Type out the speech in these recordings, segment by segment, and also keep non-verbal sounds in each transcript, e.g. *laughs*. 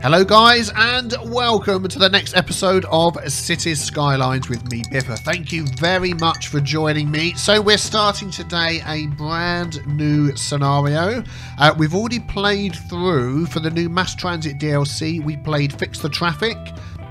Hello, guys, and welcome to the next episode of Cities Skylines with me, Biffa. Thank you very much for joining me. So, we're starting today a brand new scenario. Uh, we've already played through for the new Mass Transit DLC, we played Fix the Traffic.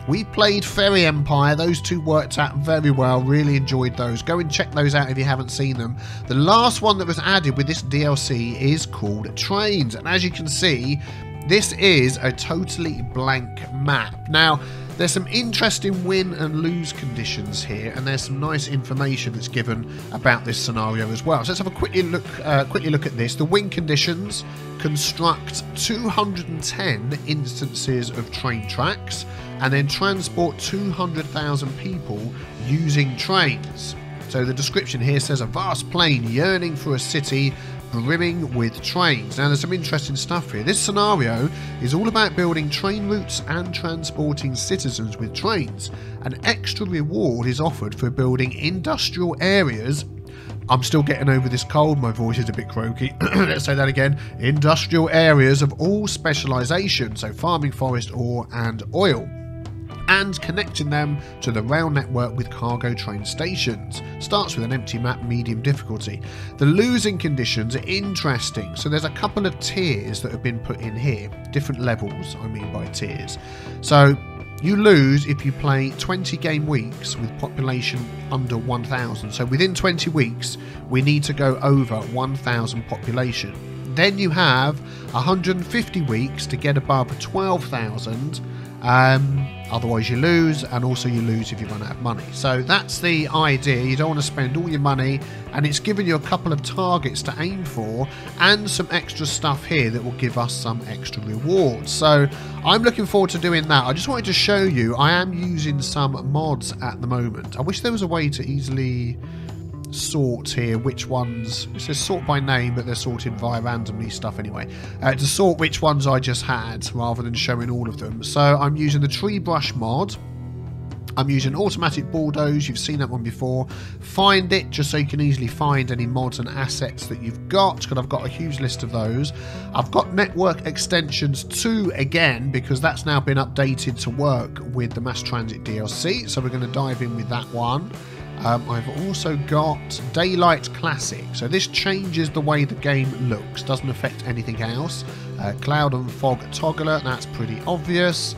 We played Ferry Empire. Those two worked out very well. Really enjoyed those. Go and check those out if you haven't seen them. The last one that was added with this DLC is called Trains. And as you can see, this is a totally blank map. Now, there's some interesting win and lose conditions here, and there's some nice information that's given about this scenario as well. So let's have a quickly look, uh, quickly look at this. The win conditions construct 210 instances of train tracks, and then transport 200,000 people using trains. So the description here says a vast plain yearning for a city brimming with trains. Now, there's some interesting stuff here. This scenario is all about building train routes and transporting citizens with trains. An extra reward is offered for building industrial areas. I'm still getting over this cold, my voice is a bit croaky. *clears throat* Let's say that again. Industrial areas of all specialisation, so farming, forest, ore, and oil and connecting them to the rail network with cargo train stations. Starts with an empty map, medium difficulty. The losing conditions are interesting. So there's a couple of tiers that have been put in here, different levels, I mean by tiers. So you lose if you play 20 game weeks with population under 1,000. So within 20 weeks, we need to go over 1,000 population. Then you have 150 weeks to get above 12,000 um, otherwise, you lose, and also you lose if you run out of money. So that's the idea. You don't want to spend all your money, and it's given you a couple of targets to aim for, and some extra stuff here that will give us some extra rewards. So I'm looking forward to doing that. I just wanted to show you I am using some mods at the moment. I wish there was a way to easily sort here which ones it says sort by name but they're sorted via randomly stuff anyway uh, to sort which ones I just had rather than showing all of them so I'm using the tree brush mod I'm using automatic bulldoze, you've seen that one before. Find it just so you can easily find any mods and assets that you've got, because I've got a huge list of those. I've got network extensions 2 again, because that's now been updated to work with the Mass Transit DLC, so we're going to dive in with that one. Um, I've also got Daylight Classic. So this changes the way the game looks, doesn't affect anything else. Uh, Cloud and Fog Toggler, that's pretty obvious.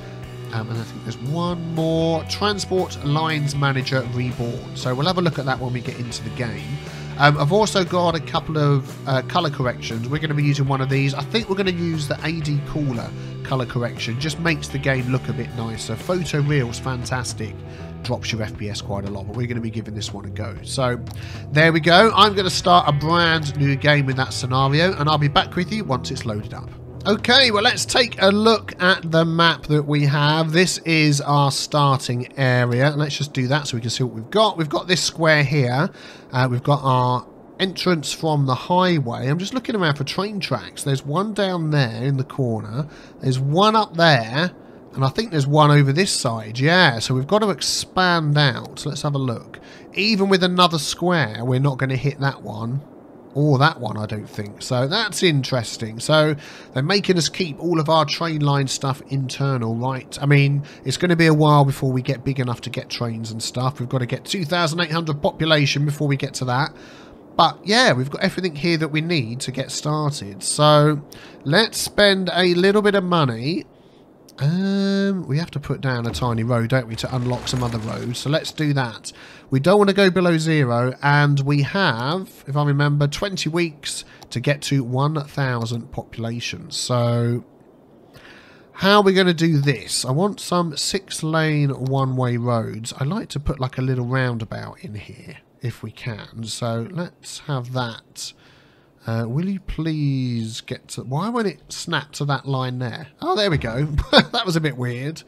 Um, and I think there's one more. Transport Lines Manager Reborn. So we'll have a look at that when we get into the game. Um, I've also got a couple of uh, colour corrections. We're going to be using one of these. I think we're going to use the AD Cooler colour correction. Just makes the game look a bit nicer. Photo Real's fantastic drops your FPS quite a lot, but we're going to be giving this one a go. So there we go. I'm going to start a brand new game in that scenario, and I'll be back with you once it's loaded up. Okay, well, let's take a look at the map that we have. This is our starting area. Let's just do that so we can see what we've got. We've got this square here. Uh, we've got our entrance from the highway. I'm just looking around for train tracks. There's one down there in the corner. There's one up there. And I think there's one over this side. Yeah, so we've got to expand out. So let's have a look. Even with another square, we're not going to hit that one. Or that one, I don't think. So that's interesting. So they're making us keep all of our train line stuff internal, right? I mean, it's going to be a while before we get big enough to get trains and stuff. We've got to get 2,800 population before we get to that. But yeah, we've got everything here that we need to get started. So let's spend a little bit of money um, we have to put down a tiny road, don't we, to unlock some other roads. So let's do that. We don't want to go below zero, and we have, if I remember, 20 weeks to get to 1,000 population. So how are we going to do this? I want some six-lane one-way roads. I like to put like a little roundabout in here, if we can. So let's have that uh, will you please get to... Why won't it snap to that line there? Oh, there we go. *laughs* that was a bit weird.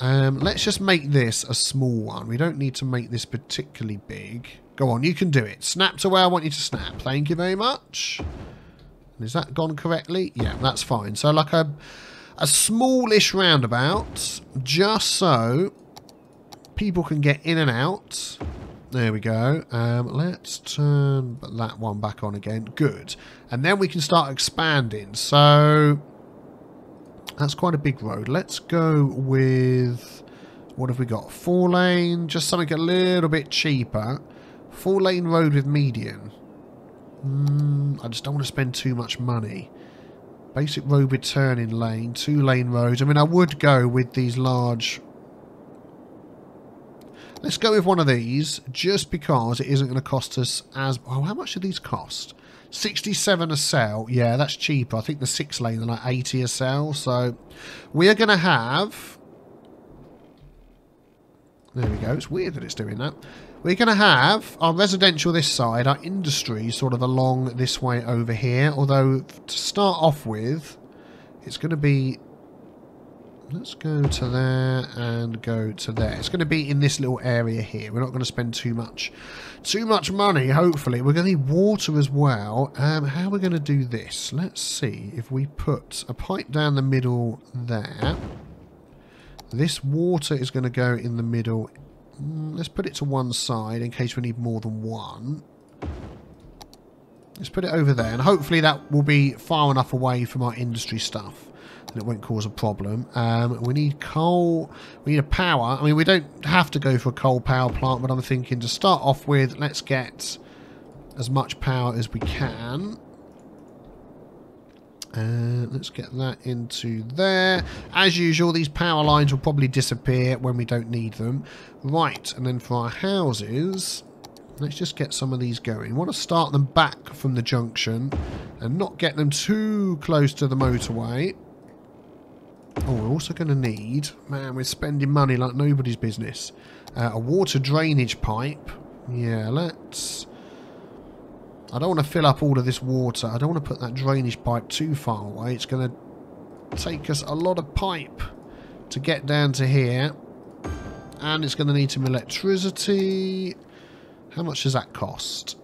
Um, let's just make this a small one. We don't need to make this particularly big. Go on, you can do it. Snap to where I want you to snap. Thank you very much. Is that gone correctly? Yeah, that's fine. So like a, a smallish roundabout, just so people can get in and out. There we go. Um, let's turn that one back on again. Good. And then we can start expanding. So That's quite a big road. Let's go with... What have we got? Four lane, just something a little bit cheaper. Four lane road with median. Mm, I just don't want to spend too much money. Basic road with turning lane, two lane roads. I mean, I would go with these large... Let's go with one of these, just because it isn't going to cost us as... Oh, how much do these cost? 67 a cell. Yeah, that's cheaper. I think the six lane are like 80 a cell. So we are going to have... There we go. It's weird that it's doing that. We're going to have our residential this side, our industry sort of along this way over here. Although, to start off with, it's going to be... Let's go to there and go to there. It's going to be in this little area here. We're not going to spend too much too much money, hopefully. We're going to need water as well. Um, how are we going to do this? Let's see if we put a pipe down the middle there. This water is going to go in the middle. Mm, let's put it to one side in case we need more than one. Let's put it over there, and hopefully that will be far enough away from our industry stuff and it won't cause a problem. Um, we need coal, we need a power. I mean, we don't have to go for a coal power plant, but I'm thinking to start off with, let's get as much power as we can. Uh, let's get that into there. As usual, these power lines will probably disappear when we don't need them. Right, and then for our houses, let's just get some of these going. We want to start them back from the junction and not get them too close to the motorway. Oh, we're also going to need... Man, we're spending money like nobody's business. Uh, a water drainage pipe. Yeah, let's... I don't want to fill up all of this water. I don't want to put that drainage pipe too far away. It's going to take us a lot of pipe to get down to here. And it's going to need some electricity. How much does that cost?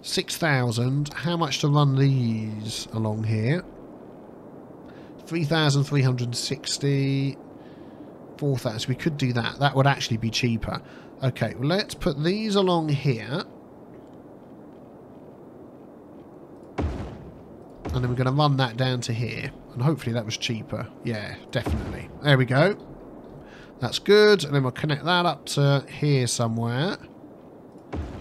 6,000. How much to run these along here? 3,360. 4,000. We could do that. That would actually be cheaper. Okay, well, let's put these along here. And then we're going to run that down to here. And hopefully that was cheaper. Yeah, definitely. There we go. That's good. And then we'll connect that up to here somewhere.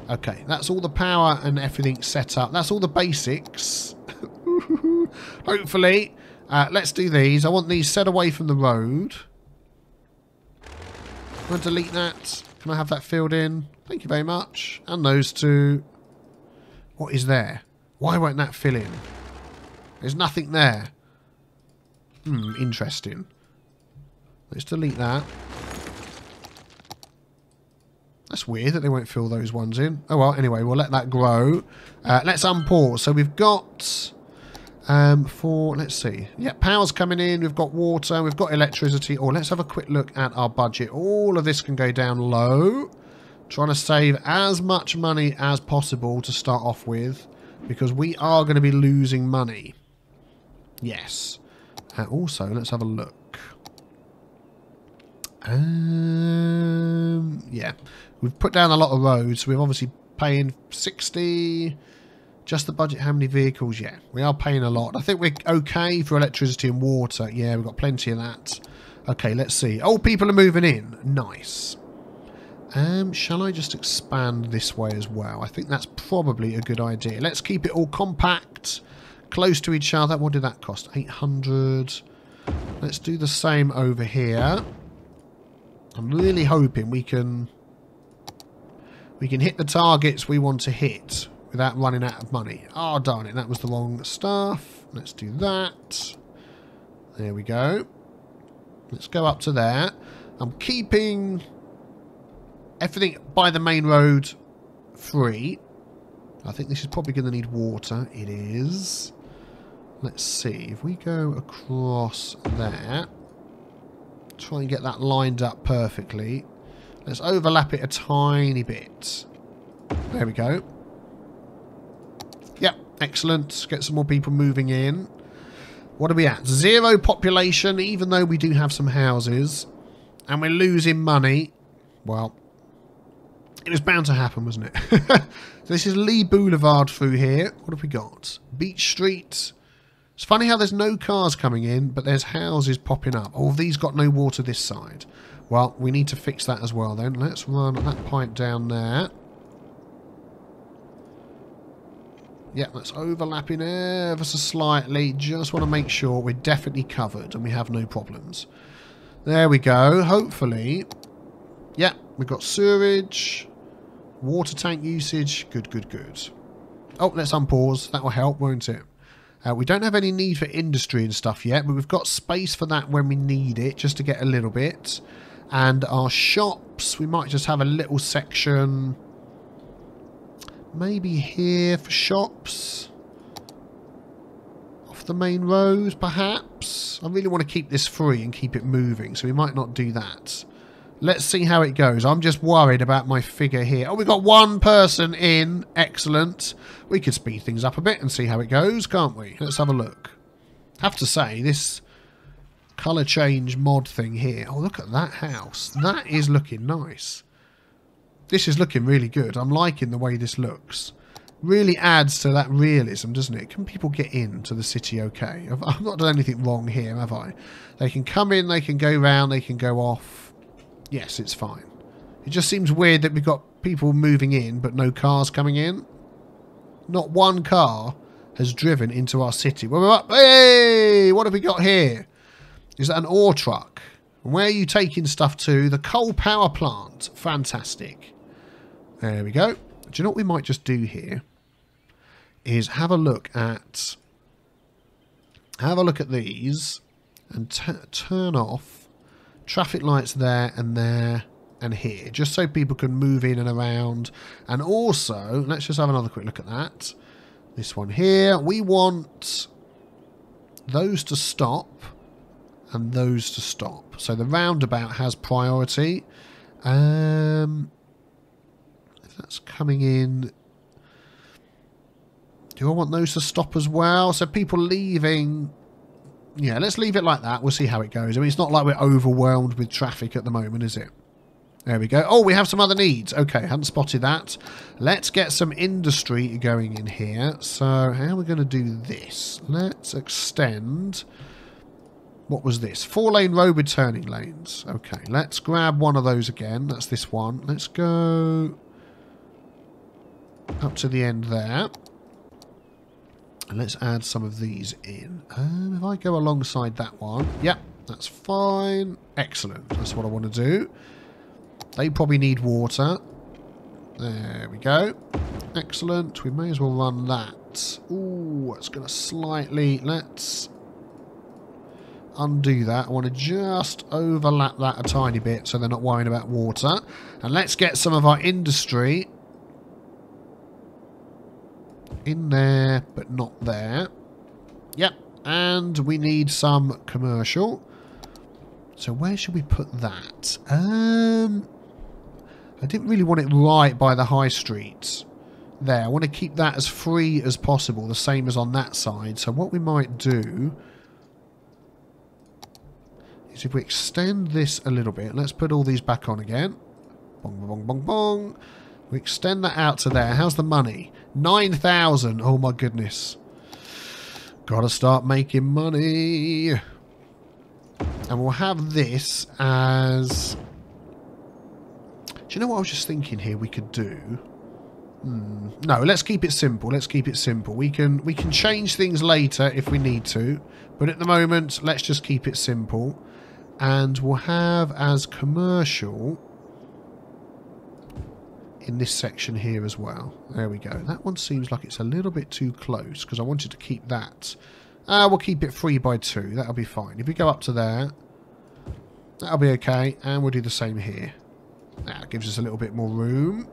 Okay, that's all the power and everything set up. That's all the basics. *laughs* hopefully. Uh, let's do these. I want these set away from the road. Can I delete that? Can I have that filled in? Thank you very much. And those two. What is there? Why won't that fill in? There's nothing there. Hmm, interesting. Let's delete that. That's weird that they won't fill those ones in. Oh well, anyway, we'll let that grow. Uh, let's unpause. So we've got um, for, let's see. Yeah, power's coming in. We've got water. We've got electricity. Or oh, let's have a quick look at our budget. All of this can go down low. Trying to save as much money as possible to start off with. Because we are going to be losing money. Yes. Uh, also, let's have a look. Um, yeah. We've put down a lot of roads. We're obviously paying 60... Just the budget, how many vehicles? Yeah, we are paying a lot. I think we're okay for electricity and water. Yeah, we've got plenty of that. Okay, let's see. Oh, people are moving in. Nice. Um, shall I just expand this way as well? I think that's probably a good idea. Let's keep it all compact, close to each other. What did that cost? 800. Let's do the same over here. I'm really hoping we can we can hit the targets we want to hit without running out of money. Oh, darn it, that was the wrong stuff. Let's do that. There we go. Let's go up to there. I'm keeping everything by the main road free. I think this is probably going to need water. It is. Let's see. If we go across there, try and get that lined up perfectly. Let's overlap it a tiny bit. There we go. Excellent. Get some more people moving in. What are we at? Zero population, even though we do have some houses. And we're losing money. Well, it was bound to happen, wasn't it? so *laughs* this is Lee Boulevard through here. What have we got? Beach Street. It's funny how there's no cars coming in, but there's houses popping up. Oh, these got no water this side. Well, we need to fix that as well then. Let's run that pipe down there. Yeah, that's overlapping ever so slightly. Just want to make sure we're definitely covered and we have no problems. There we go. Hopefully. Yeah, we've got sewerage. Water tank usage. Good, good, good. Oh, let's unpause. That will help, won't it? Uh, we don't have any need for industry and stuff yet, but we've got space for that when we need it, just to get a little bit. And our shops, we might just have a little section Maybe here for shops. Off the main road, perhaps. I really want to keep this free and keep it moving, so we might not do that. Let's see how it goes. I'm just worried about my figure here. Oh, we've got one person in. Excellent. We could speed things up a bit and see how it goes, can't we? Let's have a look. Have to say, this colour change mod thing here. Oh, look at that house. That is looking nice. This is looking really good. I'm liking the way this looks. Really adds to that realism, doesn't it? Can people get into the city okay? I've, *laughs* I've not done anything wrong here, have I? They can come in, they can go round, they can go off. Yes, it's fine. It just seems weird that we've got people moving in, but no cars coming in. Not one car has driven into our city. Well, we're up. Hey, what have we got here? Is that an ore truck? Where are you taking stuff to? The coal power plant. Fantastic. There we go. Do you know what we might just do here? Is have a look at... Have a look at these and turn off traffic lights there and there and here, just so people can move in and around. And also, let's just have another quick look at that. This one here, we want those to stop and those to stop. So the roundabout has priority. Um, that's coming in, do I want those to stop as well? So people leaving, yeah, let's leave it like that. We'll see how it goes. I mean, it's not like we're overwhelmed with traffic at the moment, is it? There we go. Oh, we have some other needs. Okay, hadn't spotted that. Let's get some industry going in here. So how are we going to do this? Let's extend what was this? Four lane road with turning lanes. Okay, let's grab one of those again. That's this one. Let's go up to the end there. And let's add some of these in. Um, if I go alongside that one. Yep, that's fine. Excellent. That's what I want to do. They probably need water. There we go. Excellent. We may as well run that. Ooh, it's going to slightly... Let's undo that. I want to just overlap that a tiny bit so they're not worrying about water. And let's get some of our industry in there, but not there. Yep, and we need some commercial. So where should we put that? Um, I didn't really want it right by the high street There, I want to keep that as free as possible, the same as on that side. So what we might do is if we extend this a little bit, let's put all these back on again. Bong, Bong, bong, bong, bong. We extend that out to there. How's the money? 9,000. Oh my goodness. Gotta start making money. And we'll have this as... Do you know what I was just thinking here we could do? Hmm. No, let's keep it simple. Let's keep it simple. We can we can change things later if we need to. But at the moment, let's just keep it simple and we'll have as commercial in this section here as well. There we go. That one seems like it's a little bit too close because I wanted to keep that. Uh, we'll keep it 3 by 2. That'll be fine. If we go up to there, that'll be okay. And we'll do the same here. That gives us a little bit more room.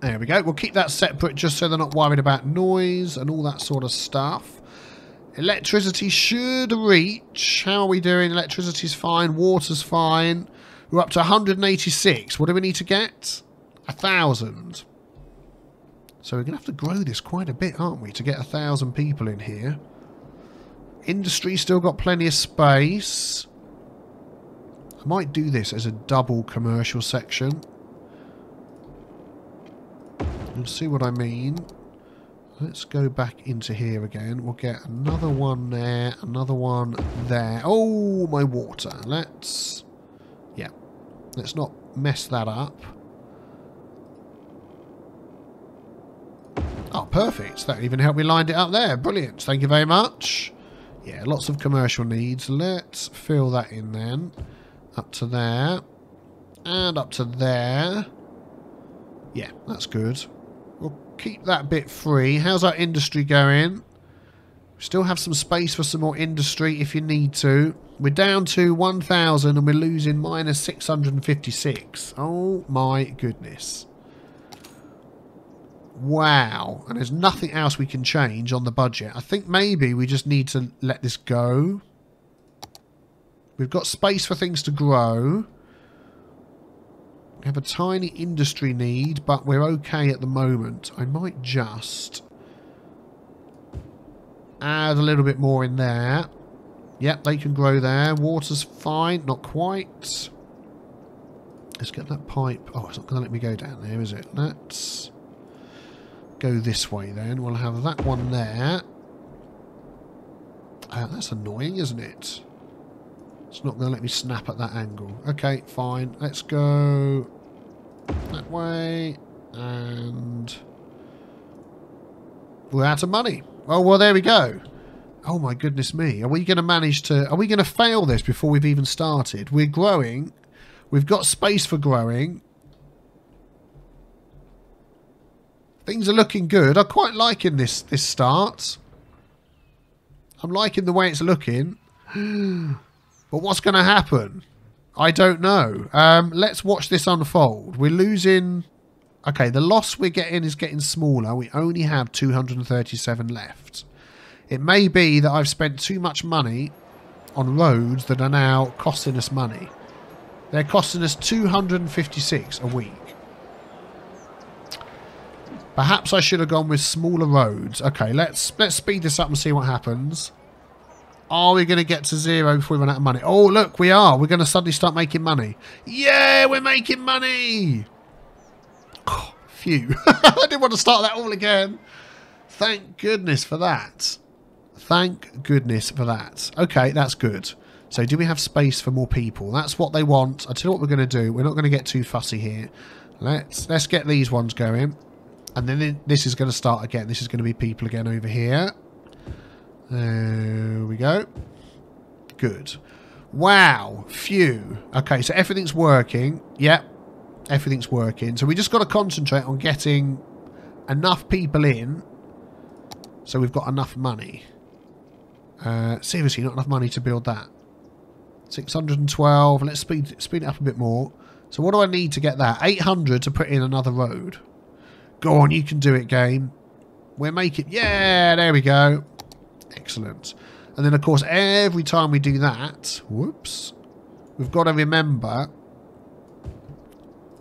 There we go. We'll keep that separate just so they're not worried about noise and all that sort of stuff. Electricity should reach. How are we doing? Electricity's fine. Water's fine. We're up to 186. What do we need to get? A thousand. So we're going to have to grow this quite a bit, aren't we, to get a thousand people in here. Industry still got plenty of space. I might do this as a double commercial section. You'll see what I mean. Let's go back into here again. We'll get another one there, another one there. Oh, my water. Let's... Let's not mess that up. Oh, perfect. That even helped me line it up there. Brilliant. Thank you very much. Yeah, lots of commercial needs. Let's fill that in then. Up to there. And up to there. Yeah, that's good. We'll keep that bit free. How's our industry going? Still have some space for some more industry if you need to. We're down to 1,000 and we're losing minus 656. Oh my goodness. Wow. And there's nothing else we can change on the budget. I think maybe we just need to let this go. We've got space for things to grow. We have a tiny industry need, but we're okay at the moment. I might just add a little bit more in there. Yep, they can grow there. Water's fine, not quite. Let's get that pipe. Oh, it's not going to let me go down there, is it? Let's go this way then. We'll have that one there. Uh, that's annoying, isn't it? It's not going to let me snap at that angle. Okay, fine. Let's go that way. And we're out of money. Oh, well, there we go. Oh, my goodness me. Are we going to manage to... Are we going to fail this before we've even started? We're growing. We've got space for growing. Things are looking good. I'm quite liking this, this start. I'm liking the way it's looking. *gasps* but what's going to happen? I don't know. Um, let's watch this unfold. We're losing... Okay, the loss we're getting is getting smaller. We only have 237 left. It may be that I've spent too much money on roads that are now costing us money. They're costing us 256 a week. Perhaps I should have gone with smaller roads. Okay, let's let's speed this up and see what happens. Are we going to get to zero before we run out of money? Oh, look, we are. We're going to suddenly start making money. Yeah, we're making money. Phew. *laughs* I didn't want to start that all again. Thank goodness for that. Thank goodness for that. Okay, that's good. So do we have space for more people? That's what they want. I'll tell you what we're going to do. We're not going to get too fussy here. Let's let's get these ones going. And then this is going to start again. This is going to be people again over here. There we go. Good. Wow. Phew. Okay, so everything's working. Yep. Everything's working. So we just got to concentrate on getting enough people in so we've got enough money. Uh, seriously, not enough money to build that. 612. Let's speed, speed it up a bit more. So what do I need to get that? 800 to put in another road. Go on, you can do it, game. We're making... Yeah, there we go. Excellent. And then, of course, every time we do that... Whoops. We've got to remember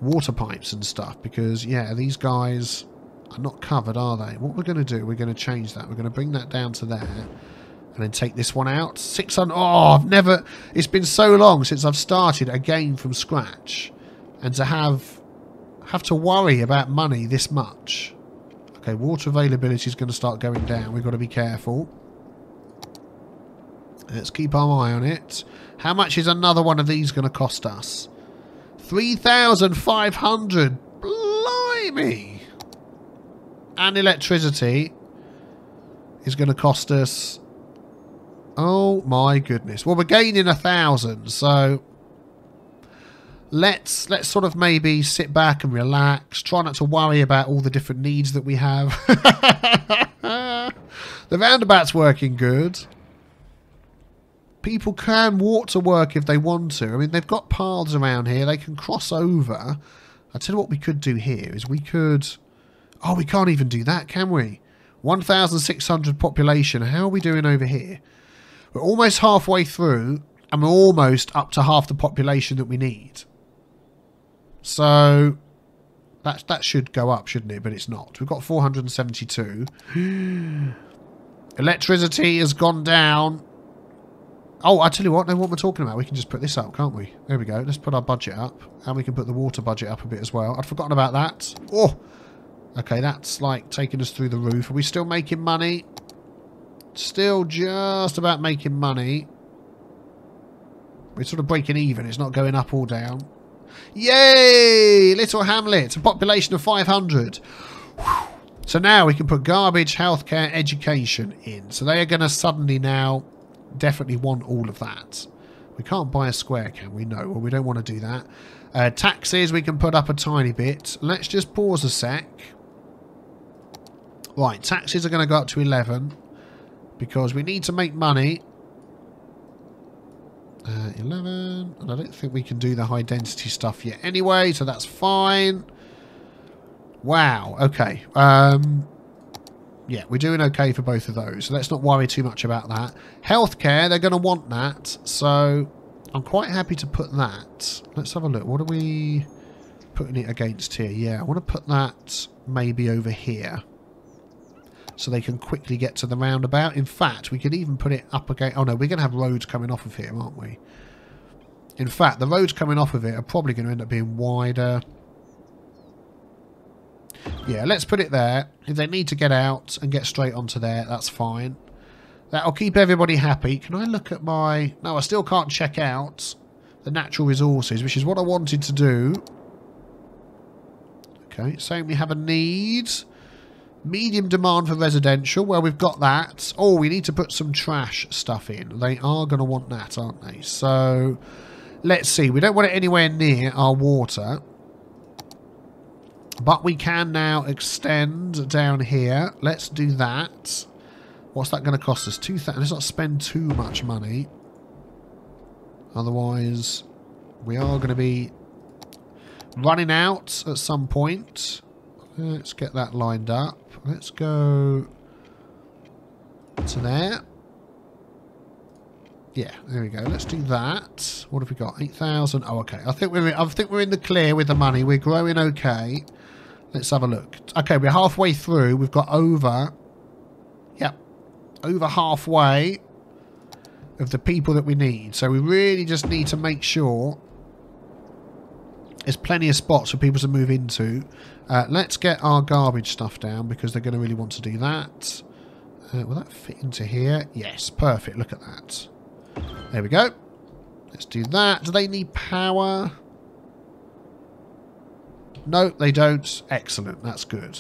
water pipes and stuff because, yeah, these guys are not covered, are they? What we're going to do, we're going to change that. We're going to bring that down to there and then take this one out. 600... Oh, I've never... It's been so long since I've started a game from scratch. And to have have to worry about money this much. Okay, water availability is going to start going down. We've got to be careful. Let's keep our eye on it. How much is another one of these going to cost us? 3,500. Blimey. And electricity is going to cost us... Oh my goodness. Well, we're gaining a thousand, so let's let's sort of maybe sit back and relax try not to worry about all the different needs that we have *laughs* the roundabout's working good people can walk to work if they want to i mean they've got paths around here they can cross over i tell you what we could do here is we could oh we can't even do that can we 1600 population how are we doing over here we're almost halfway through and we're almost up to half the population that we need so that that should go up, shouldn't it? But it's not. We've got 472. *gasps* Electricity has gone down. Oh, I tell you what, know what we're talking about. We can just put this up, can't we? There we go. Let's put our budget up. And we can put the water budget up a bit as well. I'd forgotten about that. Oh, Okay, that's like taking us through the roof. Are we still making money? Still just about making money. We're sort of breaking even. It's not going up or down. Yay! Little Hamlet. A population of 500. So now we can put garbage, healthcare, education in. So they are going to suddenly now definitely want all of that. We can't buy a square, can we? No, well, we don't want to do that. Uh, taxes, we can put up a tiny bit. Let's just pause a sec. Right, taxes are going to go up to 11 because we need to make money. Uh, 11, and I don't think we can do the high density stuff yet anyway, so that's fine. Wow, okay. Um, yeah, we're doing okay for both of those, so let's not worry too much about that. Healthcare, they're going to want that, so I'm quite happy to put that. Let's have a look. What are we putting it against here? Yeah, I want to put that maybe over here so they can quickly get to the roundabout. In fact, we could even put it up again. Oh no, we're going to have roads coming off of here, aren't we? In fact, the roads coming off of it are probably going to end up being wider. Yeah, let's put it there. If they need to get out and get straight onto there, that's fine. That'll keep everybody happy. Can I look at my... No, I still can't check out the natural resources, which is what I wanted to do. Okay, so we have a need Medium demand for residential. Well, we've got that. Oh, we need to put some trash stuff in. They are going to want that, aren't they? So, let's see. We don't want it anywhere near our water. But we can now extend down here. Let's do that. What's that going to cost us? 2000 Let's not spend too much money. Otherwise, we are going to be running out at some point. Let's get that lined up. Let's go to there. Yeah, there we go. Let's do that. What have we got? 8,000. Oh, okay. I think we're I think we're in the clear with the money. We're growing okay. Let's have a look. Okay, we're halfway through. We've got over Yep. Over halfway of the people that we need. So we really just need to make sure there's plenty of spots for people to move into. Uh, let's get our garbage stuff down because they're going to really want to do that. Uh, will that fit into here? Yes, perfect. Look at that. There we go. Let's do that. Do they need power? No, they don't. Excellent. That's good.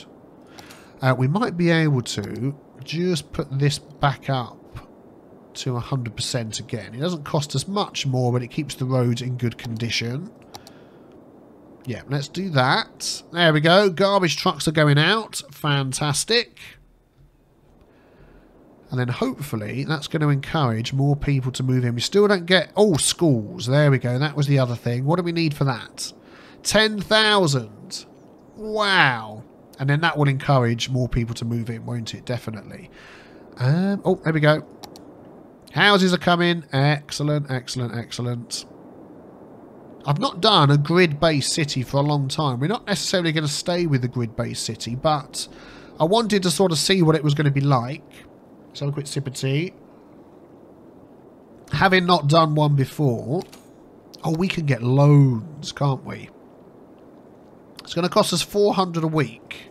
Uh, we might be able to just put this back up to 100% again. It doesn't cost us much more, but it keeps the roads in good condition. Yeah, let's do that. There we go. Garbage trucks are going out. Fantastic. And then hopefully that's going to encourage more people to move in. We still don't get... Oh, schools. There we go. That was the other thing. What do we need for that? 10,000. Wow. And then that will encourage more people to move in, won't it? Definitely. Um, oh, there we go. Houses are coming. Excellent, excellent, excellent. I've not done a grid-based city for a long time. We're not necessarily going to stay with the grid-based city, but I wanted to sort of see what it was going to be like. So a quick sip of tea. Having not done one before, oh, we can get loans, can't we? It's going to cost us 400 a week.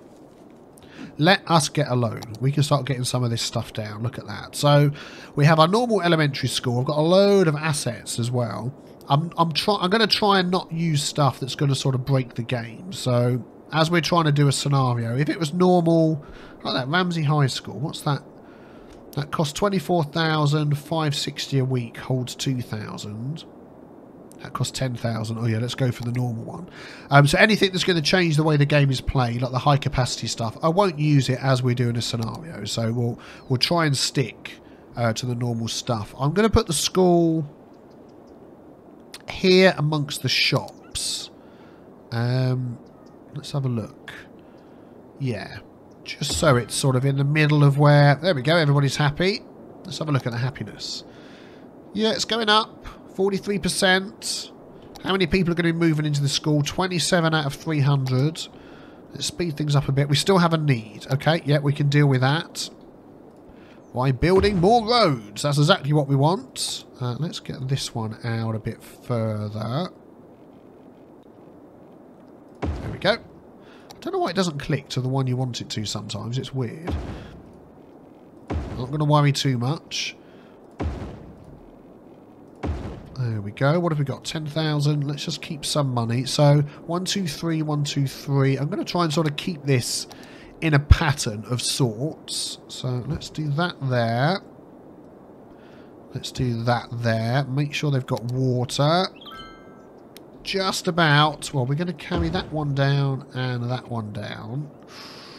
Let us get a loan. We can start getting some of this stuff down. Look at that. So we have our normal elementary school. I've got a load of assets as well. I'm I'm trying. I'm going to try and not use stuff that's going to sort of break the game. So as we're trying to do a scenario, if it was normal, like that Ramsey High School, what's that? That costs twenty four thousand five sixty a week. Holds two thousand. That costs 10,000. Oh, yeah, let's go for the normal one. Um, so anything that's going to change the way the game is played, like the high capacity stuff, I won't use it as we're doing a scenario. So we'll, we'll try and stick uh, to the normal stuff. I'm going to put the school here amongst the shops. Um, let's have a look. Yeah, just so it's sort of in the middle of where... There we go, everybody's happy. Let's have a look at the happiness. Yeah, it's going up. 43%. How many people are going to be moving into the school? 27 out of 300. Let's speed things up a bit. We still have a need. Okay, yeah, we can deal with that. Why building more roads? That's exactly what we want. Uh, let's get this one out a bit further. There we go. I don't know why it doesn't click to the one you want it to sometimes. It's weird. I'm not going to worry too much. There we go. What have we got? 10,000. Let's just keep some money. So, one, two, three, one, two, three. I'm going to try and sort of keep this in a pattern of sorts. So, let's do that there. Let's do that there. Make sure they've got water. Just about. Well, we're going to carry that one down and that one down.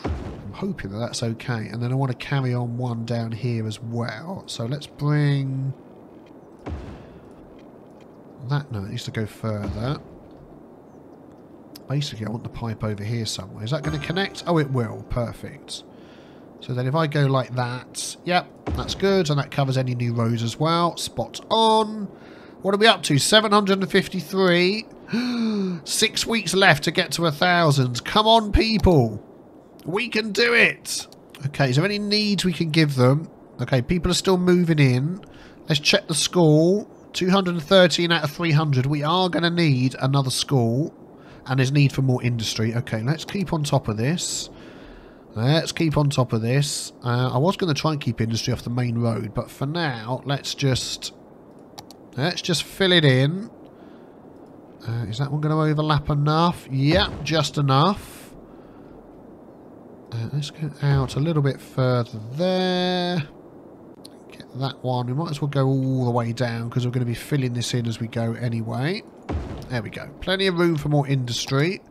I'm hoping that that's okay. And then I want to carry on one down here as well. So let's bring... That, no, it needs to go further. Basically, I want the pipe over here somewhere. Is that going to connect? Oh, it will. Perfect. So then if I go like that, yep, that's good. And that covers any new rows as well. Spot on. What are we up to? 753. *gasps* Six weeks left to get to a thousand. Come on, people. We can do it. Okay, is there any needs we can give them? Okay, people are still moving in. Let's check the school. 213 out of 300. We are going to need another school. And there's need for more industry. Okay, let's keep on top of this. Let's keep on top of this. Uh, I was going to try and keep industry off the main road. But for now, let's just... Let's just fill it in. Uh, is that one going to overlap enough? Yep, just enough. Uh, let's go out a little bit further there that one. We might as well go all the way down because we're going to be filling this in as we go anyway. There we go. Plenty of room for more industry.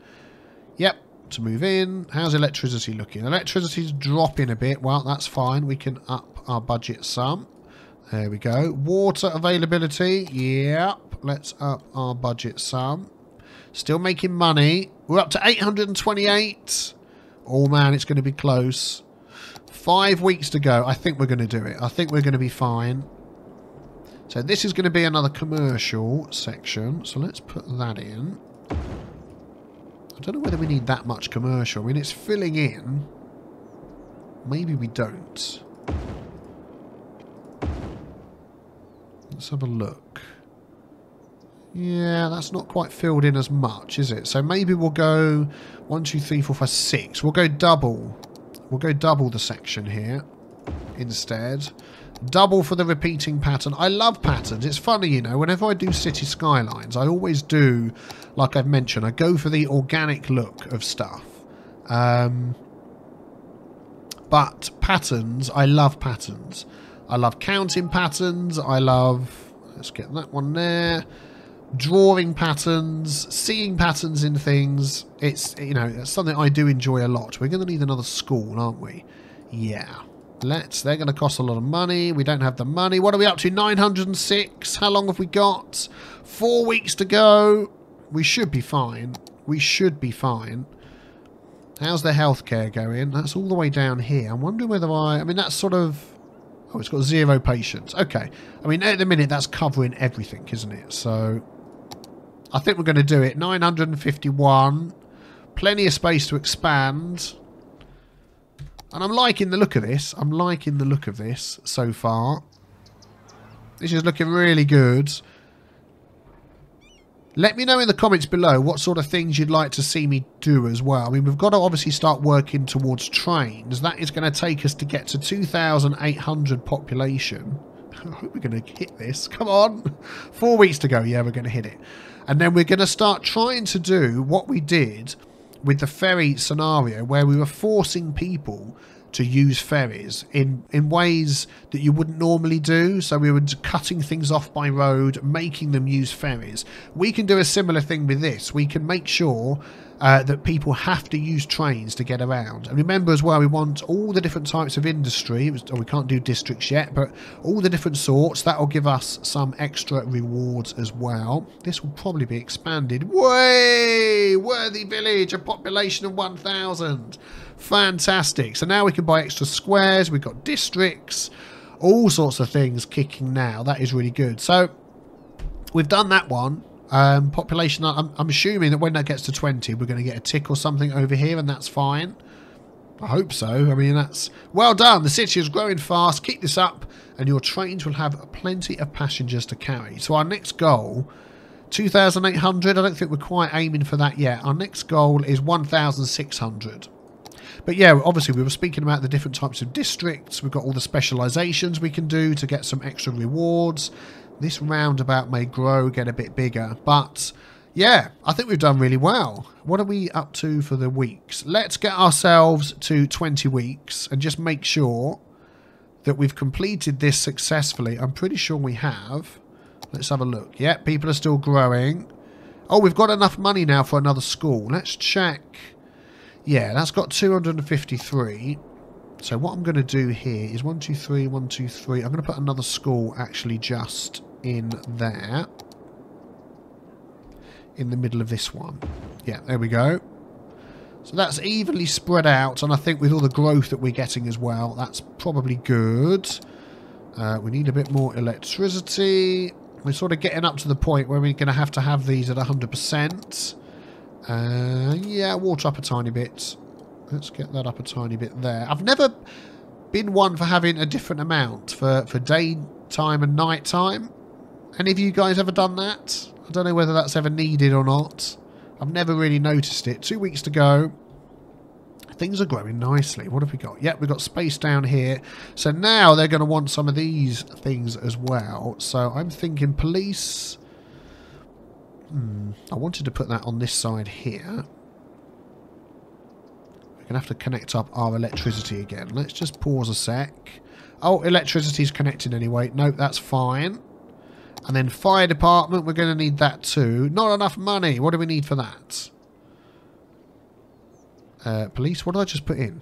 Yep, to move in. How's electricity looking? Electricity's dropping a bit. Well, that's fine. We can up our budget some. There we go. Water availability. Yep. Let's up our budget some. Still making money. We're up to 828. Oh, man, it's going to be close. Five weeks to go. I think we're going to do it. I think we're going to be fine. So this is going to be another commercial section. So let's put that in. I don't know whether we need that much commercial. I mean, it's filling in. Maybe we don't. Let's have a look. Yeah, that's not quite filled in as much, is it? So maybe we'll go one, two, three, four, five, six. We'll go double We'll go double the section here instead. Double for the repeating pattern. I love patterns. It's funny, you know, whenever I do city skylines, I always do, like I've mentioned, I go for the organic look of stuff. Um, but patterns, I love patterns. I love counting patterns. I love, let's get that one there drawing patterns, seeing patterns in things. It's, you know, it's something I do enjoy a lot. We're going to need another school, aren't we? Yeah. Let's. They're going to cost a lot of money. We don't have the money. What are we up to? 906. How long have we got? Four weeks to go. We should be fine. We should be fine. How's the healthcare going? That's all the way down here. I'm wondering whether I... I mean, that's sort of... Oh, it's got zero patients. Okay. I mean, at the minute, that's covering everything, isn't it? So, I think we're going to do it. 951. Plenty of space to expand. And I'm liking the look of this. I'm liking the look of this so far. This is looking really good. Let me know in the comments below what sort of things you'd like to see me do as well. I mean, we've got to obviously start working towards trains. That is going to take us to get to 2,800 population. *laughs* I hope we're going to hit this. Come on. *laughs* Four weeks to go. Yeah, we're going to hit it. And then we're going to start trying to do what we did with the ferry scenario where we were forcing people to use ferries in, in ways that you wouldn't normally do. So we were cutting things off by road, making them use ferries. We can do a similar thing with this. We can make sure uh, that people have to use trains to get around. And remember as well, we want all the different types of industry. Oh, we can't do districts yet, but all the different sorts. That will give us some extra rewards as well. This will probably be expanded. Way! Worthy Village, a population of 1,000. Fantastic. So now we can buy extra squares. We've got districts. All sorts of things kicking now. That is really good. So we've done that one. Um, population, I'm, I'm assuming that when that gets to 20, we're going to get a tick or something over here, and that's fine. I hope so. I mean, that's well done. The city is growing fast. Keep this up, and your trains will have plenty of passengers to carry. So our next goal 2,800. I don't think we're quite aiming for that yet. Our next goal is 1,600. But yeah, obviously we were speaking about the different types of districts. We've got all the specializations we can do to get some extra rewards. This roundabout may grow, get a bit bigger. But yeah, I think we've done really well. What are we up to for the weeks? Let's get ourselves to 20 weeks and just make sure that we've completed this successfully. I'm pretty sure we have. Let's have a look. Yeah, people are still growing. Oh, we've got enough money now for another school. Let's check. Yeah, that's got 253. So what I'm going to do here is 1, 2, 3, 1, 2, 3. I'm going to put another school actually just in there. In the middle of this one. Yeah, there we go. So that's evenly spread out, and I think with all the growth that we're getting as well, that's probably good. Uh, we need a bit more electricity. We're sort of getting up to the point where we're going to have to have these at 100%. Uh, yeah, water up a tiny bit. Let's get that up a tiny bit there. I've never been one for having a different amount for, for daytime and nighttime. Any of you guys ever done that? I don't know whether that's ever needed or not. I've never really noticed it. Two weeks to go. Things are growing nicely. What have we got? Yep, we've got space down here. So now they're going to want some of these things as well. So I'm thinking police. Hmm, I wanted to put that on this side here. We're going to have to connect up our electricity again. Let's just pause a sec. Oh, electricity's connecting anyway. Nope, that's fine. And then fire department, we're going to need that too. Not enough money. What do we need for that? Uh, police, what did I just put in?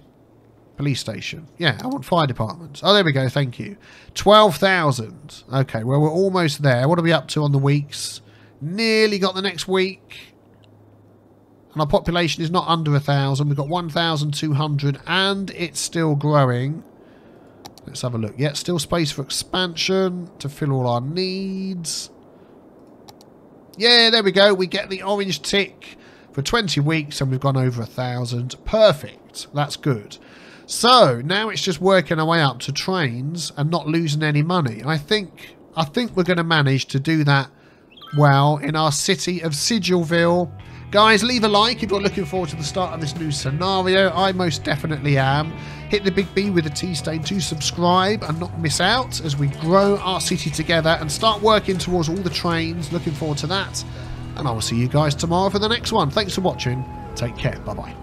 Police station. Yeah, I want fire departments. Oh, there we go. Thank you. 12,000. Okay, well, we're almost there. What are we up to on the weeks? Nearly got the next week. And our population is not under a 1,000. We've got 1,200 and it's still growing. Let's have a look. Yeah, still space for expansion to fill all our needs. Yeah, there we go. We get the orange tick for 20 weeks and we've gone over a thousand. Perfect. That's good. So now it's just working our way up to trains and not losing any money. I think I think we're going to manage to do that well in our city of Sigilville. Guys, leave a like if you're looking forward to the start of this new scenario. I most definitely am. Hit the big B with a tea stain to subscribe and not miss out as we grow our city together and start working towards all the trains. Looking forward to that. And I will see you guys tomorrow for the next one. Thanks for watching. Take care. Bye bye.